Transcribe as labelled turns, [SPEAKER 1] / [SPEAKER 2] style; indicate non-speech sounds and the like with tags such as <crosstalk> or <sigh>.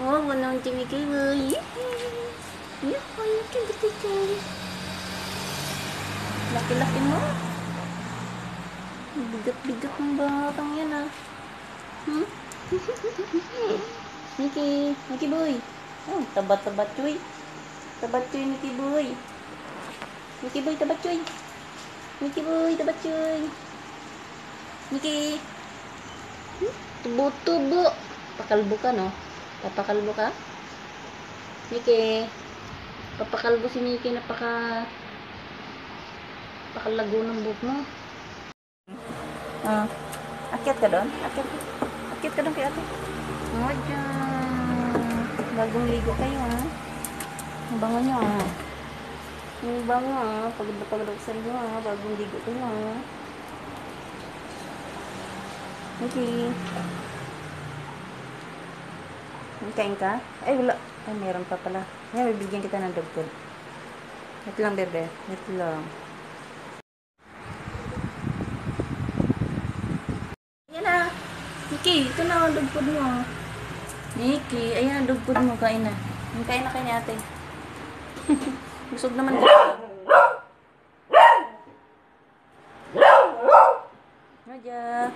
[SPEAKER 1] Oh, wala ang Mickey boy. Yuhu, Mickey Mickey. Laki-laki mo. Bigat-bigat ng batang yan ah. Hmm? Mickey, Mickey boy. Oh, tabat-tabat cuy. Tabat cuy, Mickey boy. Mickey boy, tabat cuy. Mickey boy, tabat cuy. Mickey. Hmm? Tubo-tubo. Pakalbo ka, no? Papakalbo ka? Mickey. Papakalbo si Mickey. Napaka... Pakalago ng buhok mo. Ah. Akyat ka doon? Akyat ka. Akyat ka doon kay ate. Oh, dyan. Bagong ligo kayo, ha? Ang bango nyo, ha? Ang bango, ha? Pagod na pagod sa inyo, ha? Bagong ligo kayo, ha? Okay. Kain ka? Ay, wala. Ay, meron pa pala. Ngayon, bibigyan kita ng dog food. Ito lang, bebe. Ito lang. Ayan na. Nikki, ito na ang dog mo. Nikki, ayan ang dog mo. Kain na. Kain na kain ni ate. <laughs> Busog naman ka. Nadya.